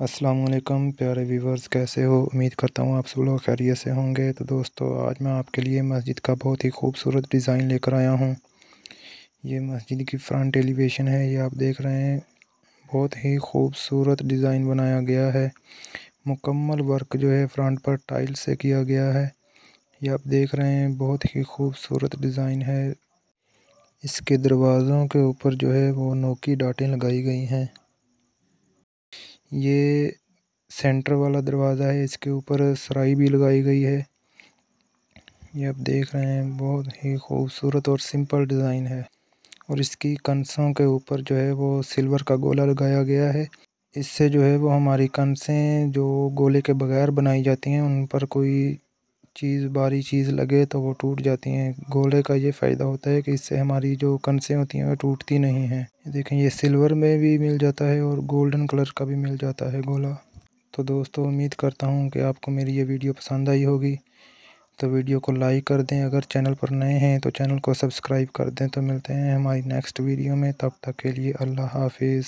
अस्सलाम वालेकुम प्यारे व्यूवर्स, कैसे हो? उम्मीद करता हूँ आप सब लोग खैरियत से होंगे। तो दोस्तों, आज मैं आपके लिए मस्जिद का बहुत ही खूबसूरत डिज़ाइन लेकर आया हूँ। ये मस्जिद की फ्रंट एलिवेशन है। ये आप देख रहे हैं, बहुत ही खूबसूरत डिज़ाइन बनाया गया है। मुकम्मल वर्क जो है, फ्रंट पर टाइल से किया गया है। ये आप देख रहे हैं, बहुत ही खूबसूरत डिज़ाइन है। इसके दरवाज़ों के ऊपर जो है, वो नोकी डाटें लगाई गई हैं। ये सेंटर वाला दरवाज़ा है, इसके ऊपर सराई भी लगाई गई है। ये आप देख रहे हैं, बहुत ही खूबसूरत और सिंपल डिज़ाइन है। और इसकी कंसों के ऊपर जो है, वो सिल्वर का गोला लगाया गया है। इससे जो है, वो हमारी कंसें जो गोले के बगैर बनाई जाती हैं, उन पर कोई चीज़, बारी चीज़ लगे तो वो टूट जाती हैं। गोले का ये फ़ायदा होता है कि इससे हमारी जो कंसें होती हैं, वो टूटती नहीं हैं। देखें, ये सिल्वर में भी मिल जाता है और गोल्डन कलर का भी मिल जाता है गोला। तो दोस्तों, उम्मीद करता हूँ कि आपको मेरी ये वीडियो पसंद आई होगी। तो वीडियो को लाइक कर दें। अगर चैनल पर नए हैं तो चैनल को सब्सक्राइब कर दें। तो मिलते हैं हमारी नेक्स्ट वीडियो में। तब तक के लिए अल्लाह हाफिज़।